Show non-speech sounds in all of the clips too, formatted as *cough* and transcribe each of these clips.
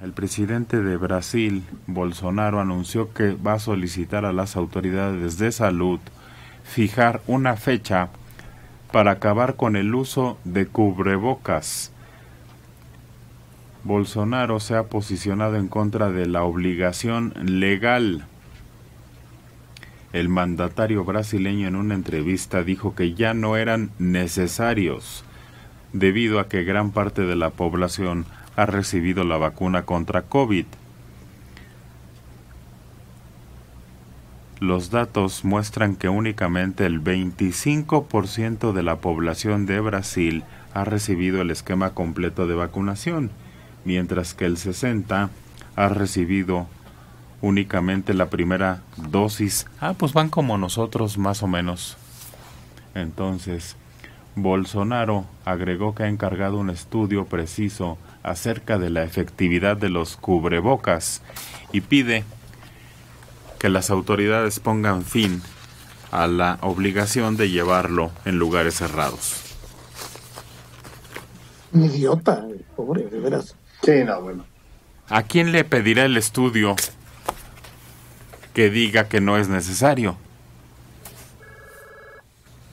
El presidente de Brasil, Bolsonaro, anunció que va a solicitar a las autoridades de salud fijar una fecha para acabar con el uso de cubrebocas. Bolsonaro se ha posicionado en contra de la obligación legal. El mandatario brasileño en una entrevista dijo que ya no eran necesarios debido a que gran parte de la población ha recibido la vacuna contra COVID. Los datos muestran que únicamente el 25% de la población de Brasil ha recibido el esquema completo de vacunación, mientras que el 60% ha recibido únicamente la primera dosis. Ah, pues van como nosotros más o menos. Entonces, Bolsonaro agregó que ha encargado un estudio preciso acerca de la efectividad de los cubrebocas y pide que las autoridades pongan fin a la obligación de llevarlo en lugares cerrados. Un idiota, pobre, de veras. Sí, no, bueno. ¿A quién le pedirá el estudio que diga que no es necesario?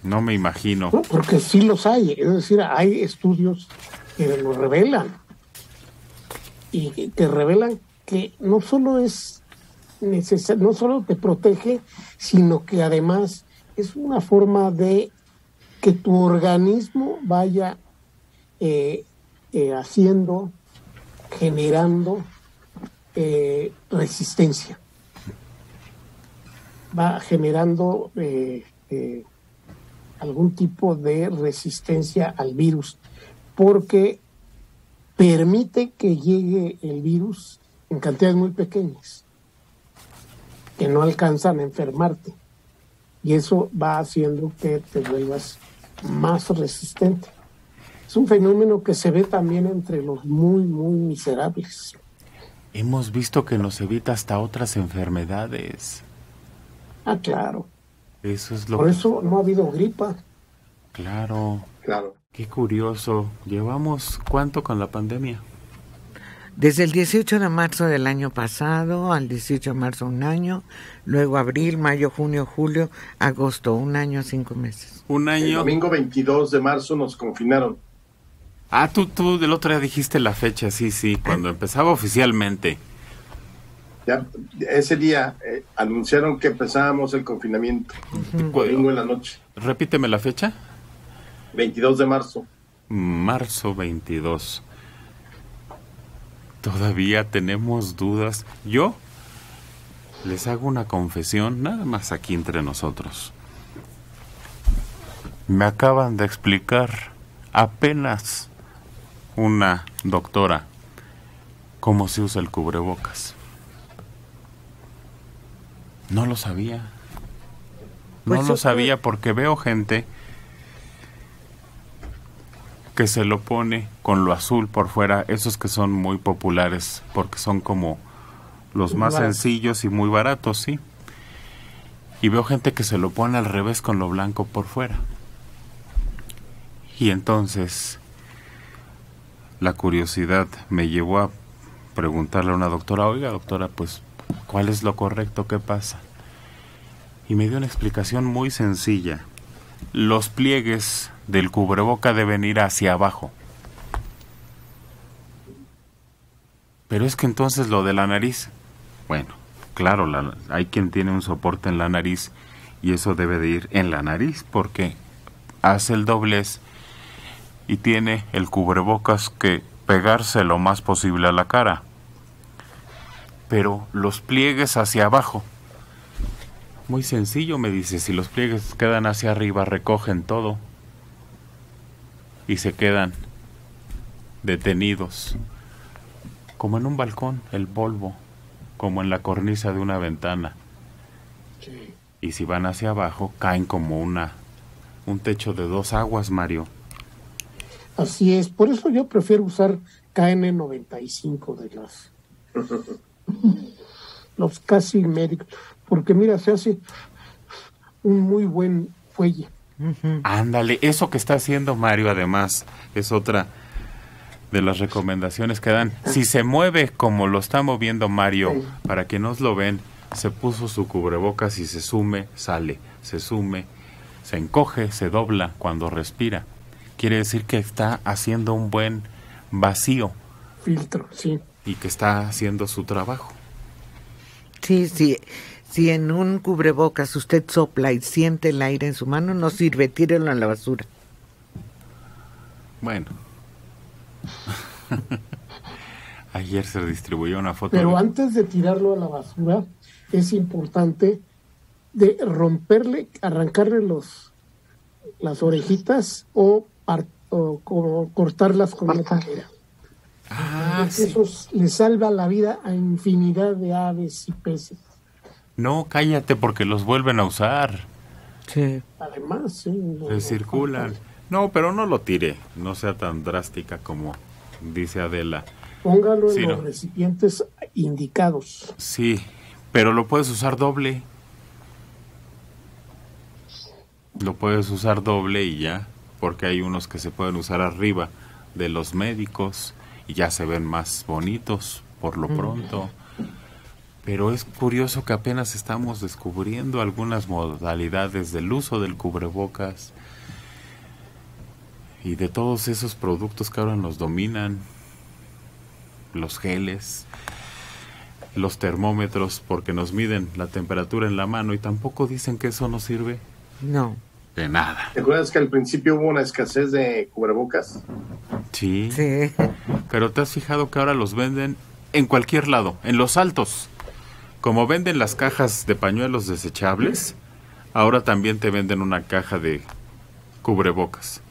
No me imagino. No, porque sí los hay, es decir, hay estudios que lo revelan y que revelan que no solo es necesario, no solo te protege, sino que además es una forma de que tu organismo vaya eh, eh, haciendo, generando eh, resistencia. Va generando algún tipo de resistencia al virus, porque permite que llegue el virus en cantidades muy pequeñas, que no alcanzan a enfermarte. Y eso va haciendo que te vuelvas más resistente. Es un fenómeno que se ve también entre los muy, muy miserables. Hemos visto que nos evita hasta otras enfermedades. Ah, claro. Eso es lo Por eso no ha habido gripa. Claro. Claro. Qué curioso. ¿Llevamos cuánto con la pandemia? Desde el 18 de marzo del año pasado al 18 de marzo un año, luego abril, mayo, junio, julio, agosto, un año, cinco meses. Un año. El domingo 22 de marzo nos confinaron. Ah, tú, tú del otro día dijiste la fecha, sí, sí, cuando empezaba oficialmente. Ya, ese día eh, anunciaron que empezábamos el confinamiento, domingo en la noche. Repíteme la fecha. 22 de marzo. Marzo 22. Todavía tenemos dudas. Yo les hago una confesión, nada más aquí entre nosotros. Me acaban de explicar apenas una doctora cómo se usa el cubrebocas. No lo sabía. No pues lo sabía porque veo gente que se lo pone con lo azul por fuera, esos que son muy populares porque son como los más sencillos y muy baratos, sí. Y veo gente que se lo pone al revés con lo blanco por fuera. Y entonces la curiosidad me llevó a preguntarle a una doctora, oiga doctora, pues, ¿cuál es lo correcto? ¿Qué pasa? Y me dio una explicación muy sencilla. Los pliegues del cubreboca deben ir hacia abajo. Pero es que entonces lo de la nariz, bueno, claro, hay quien tiene un soporte en la nariz y eso debe de ir en la nariz porque hace el doblez y tiene el cubrebocas que pegarse lo más posible a la cara. Pero los pliegues hacia abajo. Muy sencillo, me dice, si los pliegues quedan hacia arriba, recogen todo y se quedan detenidos, como en un balcón, el polvo, como en la cornisa de una ventana. Y si van hacia abajo, caen como una un techo de dos aguas, Mario. Así es, por eso yo prefiero usar KN95 de las *laughs* *laughs* los casi médicos, porque mira, se hace un muy buen fuelle. Ándale, eso que está haciendo Mario además es otra de las recomendaciones que dan. Si se mueve como lo está moviendo Mario, para que nos lo ven, se puso su cubrebocas y se sume, sale, se sume, se encoge, se dobla cuando respira. Quiere decir que está haciendo un buen vacío. Filtro, sí. Y que está haciendo su trabajo. Sí, sí. Si en un cubrebocas usted sopla y siente el aire en su mano, no sirve, tírelo a la basura. Bueno. *laughs* Ayer se distribuyó una foto. Pero antes de tirarlo a la basura, es importante de romperle, arrancarle los las orejitas o, cortarlas con una tijera. Ah, Eso le salva la vida a infinidad de aves y peces. No, cállate porque los vuelven a usar. Sí. Además, sí. Se circulan. No, pero no lo tire, no sea tan drástica como dice Adela. Póngalo en los recipientes indicados. Sí, pero lo puedes usar doble. Lo puedes usar doble y ya, porque hay unos que se pueden usar arriba de los médicos y ya se ven más bonitos por lo pronto. Pero es curioso que apenas estamos descubriendo algunas modalidades del uso del cubrebocas y de todos esos productos que ahora nos dominan, los geles, los termómetros, porque nos miden la temperatura en la mano y tampoco dicen que eso no sirve. No. De nada. ¿Te acuerdas que al principio hubo una escasez de cubrebocas? Sí. Sí. Pero te has fijado que ahora los venden en cualquier lado, en los altos. Como venden las cajas de pañuelos desechables, ahora también te venden una caja de cubrebocas.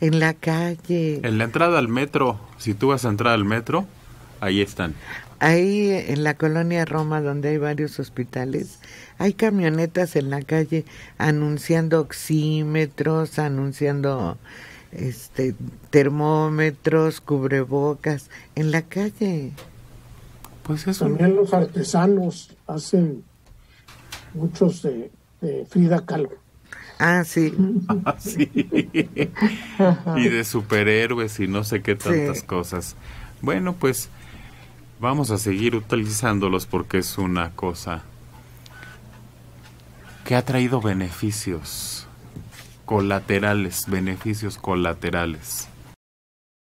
En la calle. En la entrada al metro, si tú vas a entrar al metro, ahí están. Ahí en la colonia Roma, donde hay varios hospitales, hay camionetas en la calle anunciando oxímetros, anunciando este termómetros, cubrebocas, en la calle. Pues eso. También los artesanos hacen muchos de, Frida Kahlo. Ah, sí. *laughs* Ah, sí. *laughs* y de superhéroes y no sé qué tantas cosas. Bueno, pues vamos a seguir utilizándolos porque es una cosa que ha traído beneficios colaterales, beneficios colaterales.